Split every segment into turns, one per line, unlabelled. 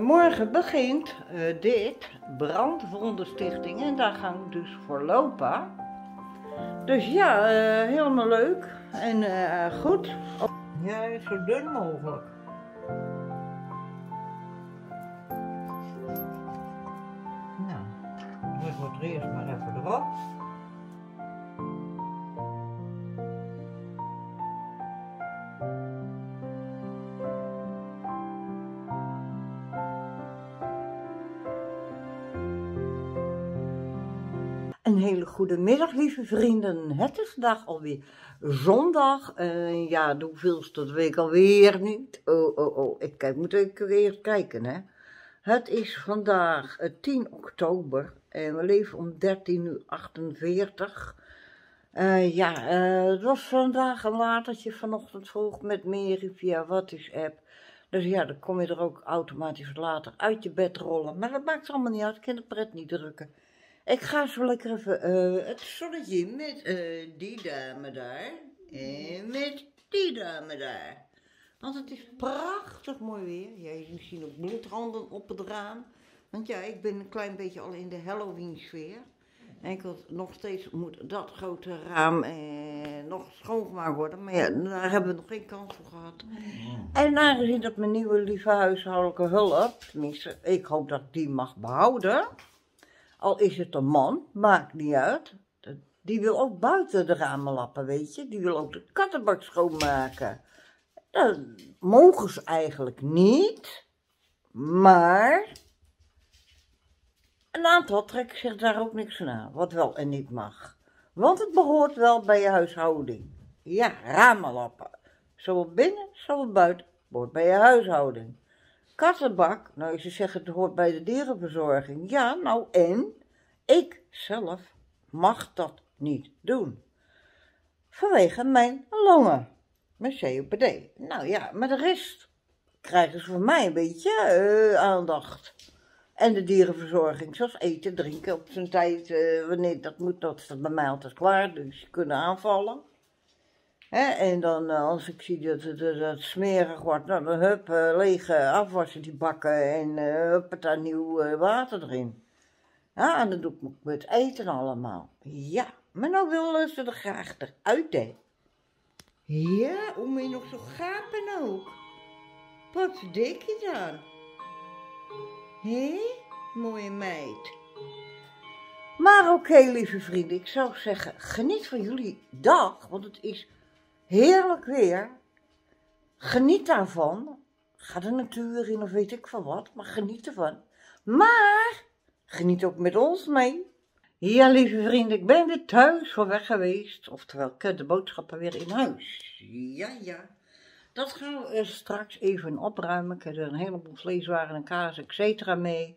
Morgen begint uh, dit brandwondenstichting en daar gaan we dus voor lopen. Dus ja, uh, helemaal leuk en uh, goed. Ja, zo dun mogelijk. Nou, we het eerst maar even erop. Een hele goede middag, lieve vrienden. Het is vandaag alweer zondag. Uh, ja, de hoeveelste week alweer niet. Oh, oh, oh. Ik kijk, moet even eerst kijken, hè. Het is vandaag 10 eh, oktober en we leven om 13.48 uur. Uh, ja, het was vandaag een latertje vanochtend vroeg met Mary via WhatsApp. Dus ja, dan kom je er ook automatisch later uit je bed rollen. Maar dat maakt allemaal niet uit, ik kan de pret niet drukken. Ik ga zo lekker even uh, het zonnetje met uh, die dame daar. En met die dame daar. Want het is prachtig mooi weer. Ja, je ziet ook bloedranden op het raam. Want ja, ik ben een klein beetje al in de Halloween sfeer. En ik wil nog steeds moet dat grote raam eh, nog schoongemaakt worden. Maar ja, daar hebben we nog geen kans voor gehad. En aangezien dat mijn nieuwe lieve huishoudelijke hulp, tenminste, ik hoop dat die mag behouden. Al is het een man, maakt niet uit. Die wil ook buiten de ramen lappen, weet je. Die wil ook de kattenbak schoonmaken. Dat mogen ze eigenlijk niet. Maar een aantal trekken zich daar ook niks van aan. Wat wel en niet mag. Want het behoort wel bij je huishouding. Ja, ramen lappen. Zowel binnen, zowel buiten. Behoort bij je huishouding. Kattenbak, nou ze zeggen het hoort bij de dierenverzorging. Ja, nou en? Ik zelf mag dat niet doen. Vanwege mijn longen. Mijn COPD. Nou ja, maar de rest krijgen ze van mij een beetje uh, aandacht. En de dierenverzorging, zoals eten, drinken op zijn tijd. Uh, wanneer dat moet, dat is bij mij altijd klaar. Dus ze kunnen aanvallen. En dan uh, als ik zie dat het smerig wordt, nou, dan hup, uh, lege afwassen die bakken en hup, daar nieuw water erin. Ja, en dan doe ik met eten allemaal. Ja, maar nou willen ze er graag eruit, hè. Ja, om je nog zo gapen ook. Wat denk je dan? Hé, mooie meid. Maar oké, lieve vrienden, ik zou zeggen, geniet van jullie dag, want het is heerlijk weer. Geniet daarvan. Ga de natuur in of weet ik van wat, maar geniet ervan. Maar geniet ook met ons mee. Ja, lieve vrienden, ik ben weer thuis voor weg geweest. Oftewel, ik heb de boodschappen weer in huis. Ja, ja. Dat gaan we straks even opruimen. Ik heb er een heleboel vleeswaren en kaas, et cetera mee.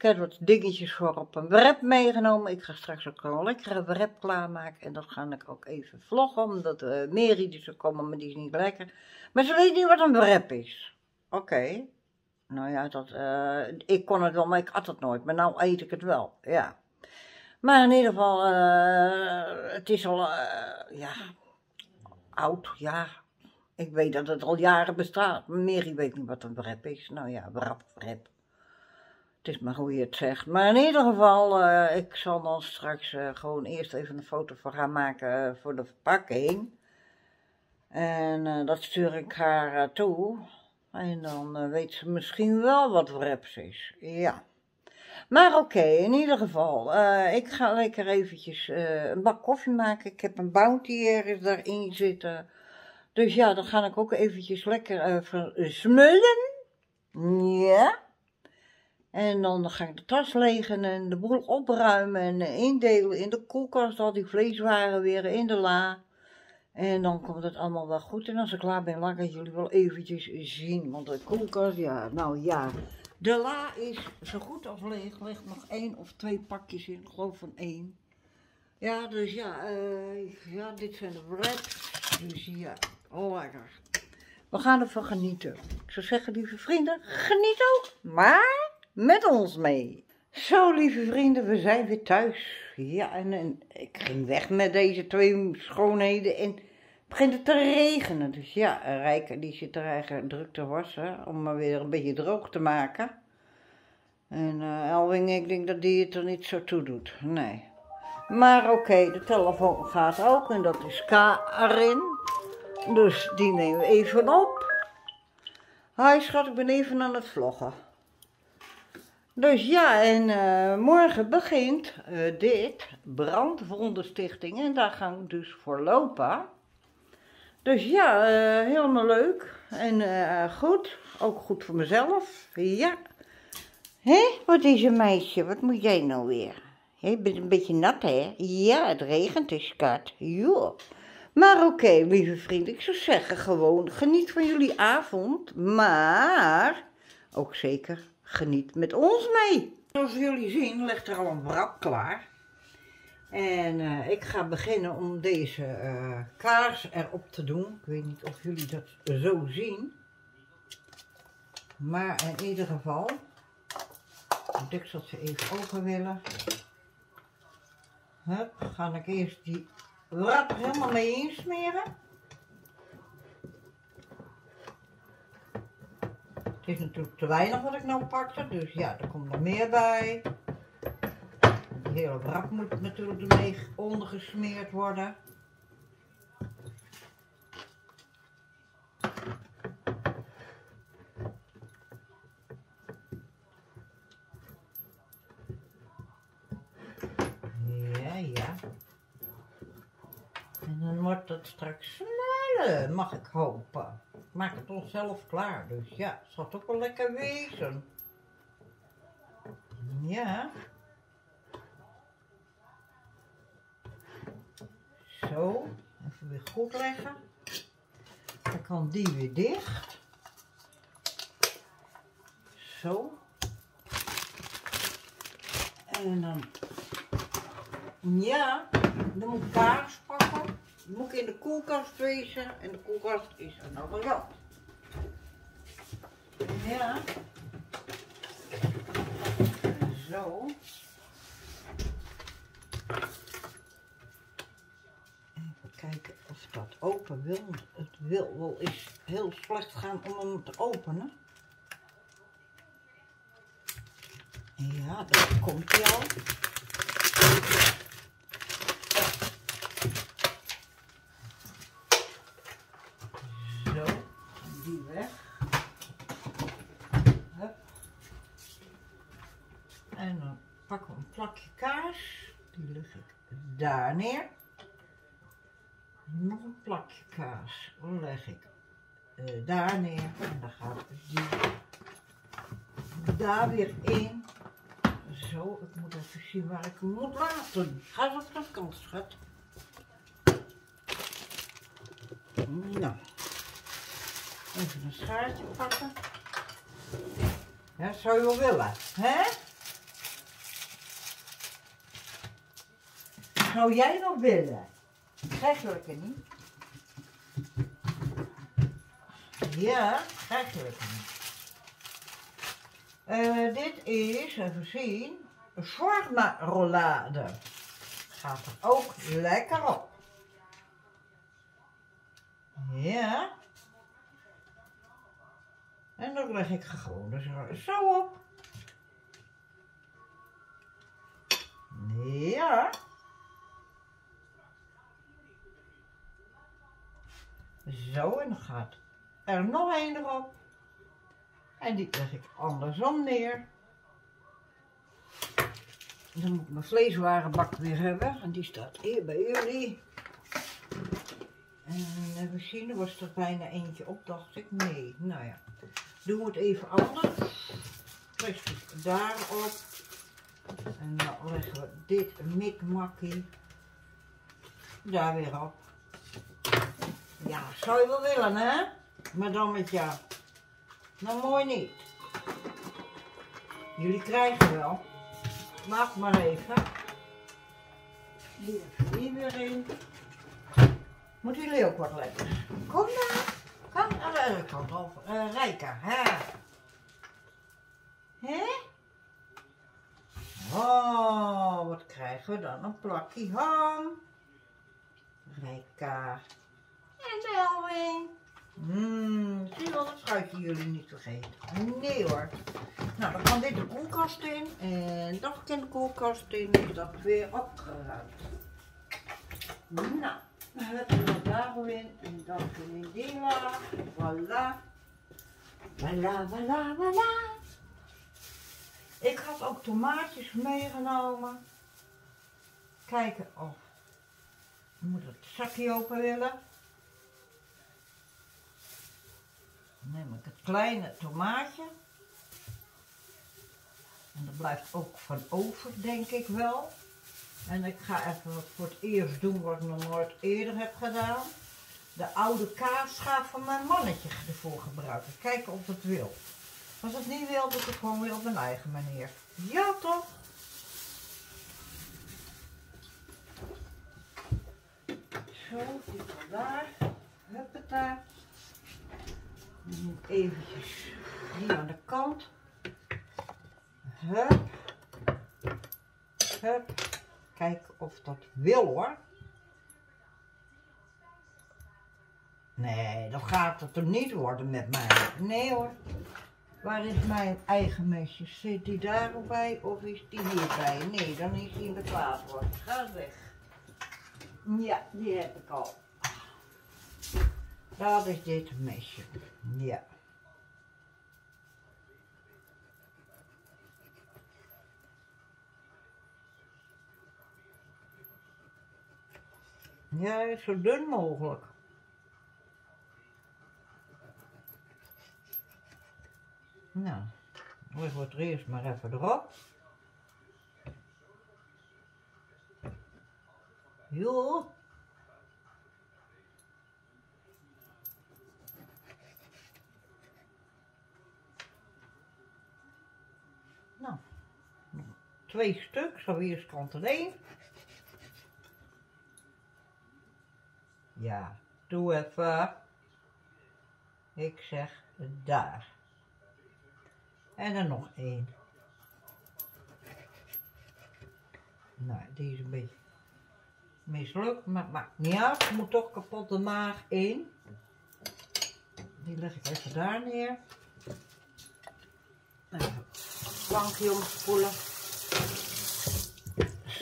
Ik heb wat dingetjes voor op een wrap meegenomen. Ik ga straks ook een lekkere wrap klaarmaken. En dat ga ik ook even vloggen, omdat uh, Mary die zou komen, maar die is niet lekker. Maar ze weet niet wat een wrap is. Oké. Nou ja, dat, uh, ik kon het wel, maar ik at het nooit. Maar nou eet ik het wel, ja. Maar in ieder geval, uh, het is al, ja, oud, ja. Ik weet dat het al jaren bestaat. Mary weet niet wat een wrap is. Nou ja, wrap, wrap. Is maar hoe je het zegt. Maar in ieder geval, uh, ik zal dan straks uh, gewoon eerst even een foto van gaan maken uh, voor de verpakking. En dat stuur ik haar toe. En dan weet ze misschien wel wat wraps is. Ja. Maar oké, in ieder geval, ik ga lekker eventjes een bak koffie maken. Ik heb een bounty ergens daarin zitten. Dus ja, dan ga ik ook eventjes lekker smullen. Ja. En dan ga ik de tas legen en de boel opruimen en indelen in de koelkast, al die vleeswaren weer in de la. En dan komt het allemaal wel goed. En als ik klaar ben, laat ik jullie wel eventjes zien. Want de koelkast, ja, nou ja. De la is zo goed als leeg. Ligt nog één of twee pakjes in, ik geloof van één. Ja, dus ja, uh, ja, dit zijn de wraps. Dus ja, lekker. We gaan ervan genieten. Ik zou zeggen, lieve vrienden, geniet ook. Maar met ons mee. Zo, lieve vrienden, we zijn weer thuis. Ja, en, ik ging weg met deze twee schoonheden en het begint te regenen. Dus ja, Rijker die zit er eigenlijk druk te wassen om maar weer een beetje droog te maken. En uh, Elwing, ik denk dat die het er niet zo toe doet. Nee. Maar oké, de telefoon gaat ook en dat is Karin. Dus die nemen we even op. Hi schat, ik ben even aan het vloggen. Dus ja, en uh, morgen begint uh, dit, Brandwondenstichting, en daar gaan we dus voor lopen. Dus ja, uh, helemaal leuk en goed, ook goed voor mezelf, ja. Hé, wat is een meisje, wat moet jij nou weer? Je bent een beetje nat, hè? Ja, het regent dus, skat. Joh. Maar oké, lieve vrienden, ik zou zeggen gewoon geniet van jullie avond, maar ook zeker geniet met ons mee. Zoals jullie zien ligt er al een wrap klaar. En uh, ik ga beginnen om deze uh, kaars erop te doen. Ik weet niet of jullie dat zo zien. Maar in ieder geval, ik denk ze even open willen. Hup, ga ik eerst die wrap helemaal mee insmeren. Is natuurlijk te weinig wat ik nou pakte, dus ja, er komt er meer bij. De hele wrap moet natuurlijk ermee ondergesmeerd worden. wordt het straks sneller, mag ik hopen. Maak het onszelf klaar, dus ja, het zal toch wel lekker wezen. Ja. Zo, even weer goed leggen. Dan kan die weer dicht. Zo. En dan, ja, dan moet kaars moet ik in de koelkast wezen en de koelkast is aan de andere kant. Ja. Zo. Even kijken of dat open wil. Het wil wel eens heel slecht gaan om hem te openen. Ja, dat komt hij al. Daar neer. Nog een plakje kaas leg ik uh, daar neer. En dan gaat die daar weer in. Zo, ik moet even zien waar ik moet laten. Ga op de kant, schat. Nou, even een schaartje pakken. Ja, zou je wel willen, hè? Zou jij nog willen? Eigenlijk niet. Ja, eigenlijk niet. Uh, dit is, even zien, shawarma rollade. Gaat er ook lekker op. Ja. En dan leg ik gewoon dus zo op. Ja. Zo, en dan gaat er nog één erop. En die leg ik andersom neer. Dan moet ik mijn vleeswarenbak weer hebben. En die staat hier bij jullie. En even zien, er was er bijna eentje op, dacht ik. Nee, nou ja. Doen we het even anders. Plastic daarop. En dan leggen we dit mikmakkie daar weer op. Ja, zou je wel willen, hè? Maar dan met jou. Nou, mooi niet. Jullie krijgen wel. Wacht maar even. Hier, hier weer in. Moeten jullie ook wat lekker? Kom maar. Kom aan de andere kant over. Uh, Rijka, hè? Hè? Oh, wat krijgen we dan? Een plakje ham. Rijka. En Elwing. Mmm, zie wel, dat schuitje jullie niet vergeten. Nee hoor. Nou, dan kan dit de koelkast in. En dat in de koelkast in is dat weer opgeruimd. Nou, dan hebben we dat daar in. En dat in die laag. Voilà. Voilà, voilà, voilà. Ik had ook tomaatjes meegenomen. Kijken of. Ik moet het zakje open willen. Dan neem ik het kleine tomaatje. En dat blijft ook van over, denk ik wel. En ik ga even wat voor het eerst doen wat ik nog nooit eerder heb gedaan. De oude kaasschaaf van mijn mannetje ervoor gebruiken. Kijken of het wil. Als het niet wil, doe ik het gewoon weer op mijn eigen manier. Ja, toch? Zo, die van daar. Huppata. Eventjes hier aan de kant. Hup. Hup. Kijken of dat wil hoor. Nee, dat gaat het er niet worden met mij. Nee hoor. Waar is mijn eigen mesje? Zit die daar bij of is die hierbij? Nee, dan is die in de klaarbord. Ga weg. Ja, die heb ik al. Dat is dit mesje. Ja. Ja, zo dun mogelijk. Nou, we er eerst maar even erop. Jo. Nou, twee stuk, zo eerst kant alleen. Ja, doe even. Ik zeg daar. En dan nog één. Nou, die is een beetje mislukt, maar maakt niet uit. Er moet toch kapot de maag in. Die leg ik even daar neer. Even plankje omspoelen.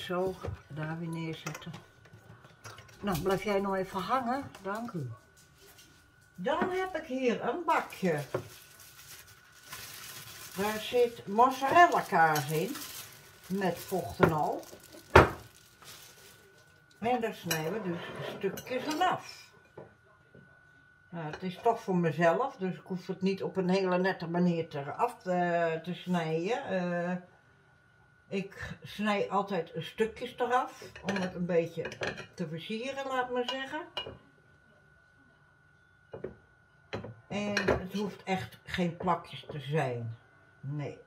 Zo, daar weer neerzetten. Nou, blijf jij nog even hangen. Dank u. Dan heb ik hier een bakje. Daar zit mozzarella kaas in. Met vocht en al. En daar snijden we dus stukjes vanaf. Nou, het is toch voor mezelf, dus ik hoef het niet op een hele nette manier te, af te, snijden. Uh, ik snij altijd stukjes eraf, om het een beetje te versieren, laat maar zeggen. En het hoeft echt geen plakjes te zijn. Nee.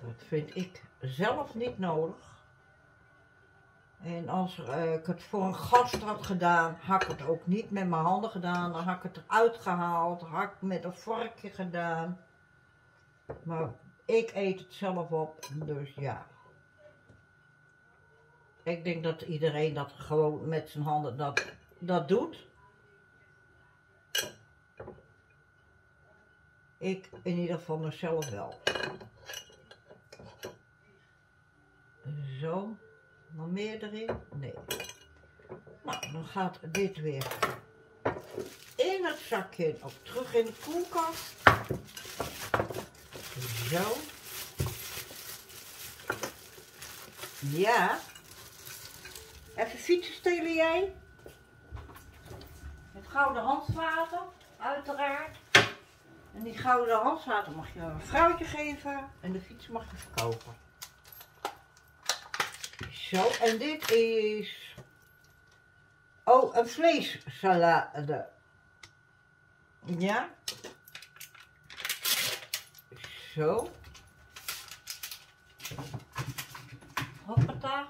Dat vind ik zelf niet nodig. En als uh, ik het voor een gast had gedaan, had ik het ook niet met mijn handen gedaan. Dan had ik het eruit gehaald, had ik met een vorkje gedaan. Maar ik eet het zelf op, dus ja. Ik denk dat iedereen dat gewoon met zijn handen dat, dat doet. Ik in ieder geval mezelf wel. Zo. Nog meer erin? Nee. Nou, dan gaat dit weer in het zakje of terug in de koelkast. Zo. Ja. Even fietsen stelen jij. Het gouden handvaten, uiteraard. En die gouden handvaten mag je een vrouwtje geven en de fiets mag je verkopen. Zo, en dit is... Oh, een vleessalade. Ja. Zo. Hoppata.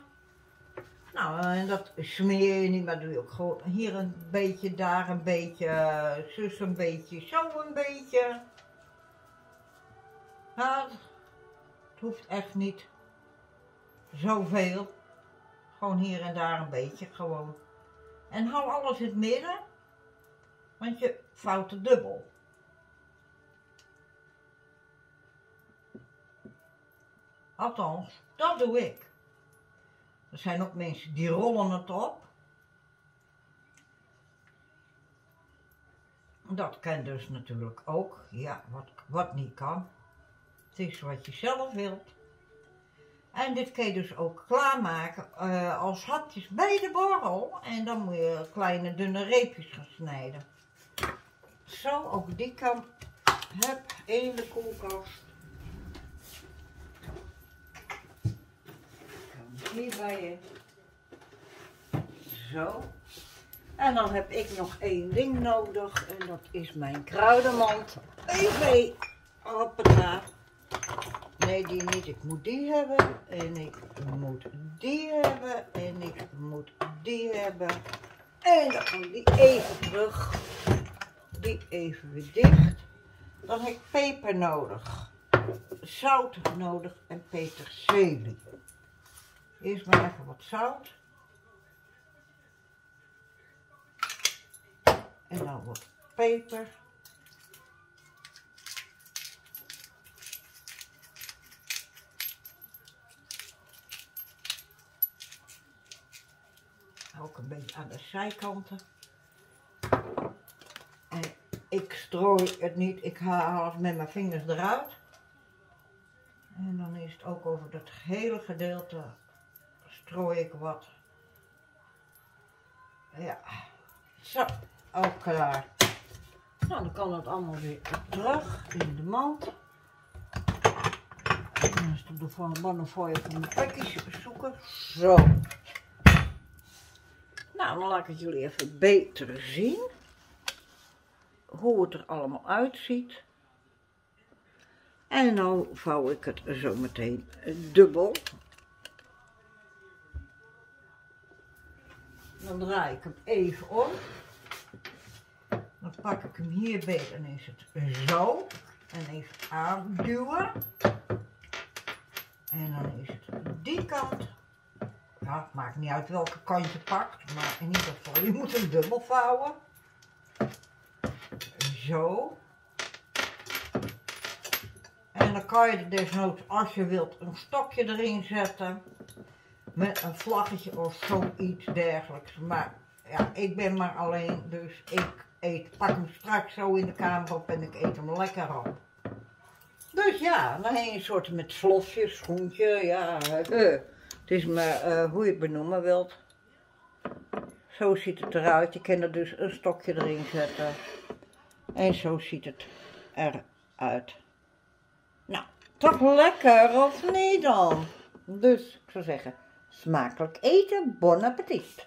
Nou, en dat smeer je niet, maar doe je ook gewoon hier een beetje, daar een beetje, zus een beetje, zo een beetje. Nou, het hoeft echt niet zoveel. Gewoon hier en daar een beetje, gewoon. En hou alles in het midden, want je vouwt het dubbel. Althans, dat doe ik. Er zijn ook mensen die rollen het op. Dat kan dus natuurlijk ook. Ja, wat, wat niet kan. Het is wat je zelf wilt. En dit kun je dus ook klaarmaken uh, als hatjes bij de borrel. En dan moet je kleine dunne reepjes gaan snijden. Zo, ook die kant. Heb in de koelkast. Hierbij je. Zo. En dan heb ik nog één ding nodig. En dat is mijn kruidenmand. Even. Hoppata. Nee, die niet. Ik moet die hebben. En ik moet die hebben. En ik moet die hebben. En dan gaan die even terug. Die even weer dicht. Dan heb ik peper nodig. Zout nodig en peterselie. Eerst maar even wat zout. En dan wat peper. Ook een beetje aan de zijkanten. En ik strooi het niet, ik haal het met mijn vingers eruit. En dan is het ook over dat hele gedeelte strooi ik wat. Ja, zo, ook klaar. Nou, dan kan het allemaal weer terug in de mand. En dan is voor een mannen voor van de pakjes zoeken. Zo. Nou, dan laat ik het jullie even beter zien. Hoe het er allemaal uitziet. En dan vouw ik het zo meteen dubbel. Dan draai ik hem even om. Dan pak ik hem hierbij en is het zo. En even aanduwen. En dan is het die kant. Het maakt niet uit welke kant je pakt. Maar in ieder geval, je moet hem dubbel vouwen. Zo. En dan kan je desnoods, als je wilt, een stokje erin zetten met een vlaggetje of zoiets dergelijks. Maar ja, ik ben maar alleen, dus ik eet, pak hem straks zo in de kamer op en ik eet hem lekker op. Dus ja, dan je een soort met slofje, schoentje, ja. Het is maar uh, hoe je het benoemen wilt. Zo ziet het eruit. Je kan er dus een stokje erin zetten. En zo ziet het eruit. Nou, toch lekker of niet dan? Dus ik zou zeggen, Smakelijk eten, bon appetit!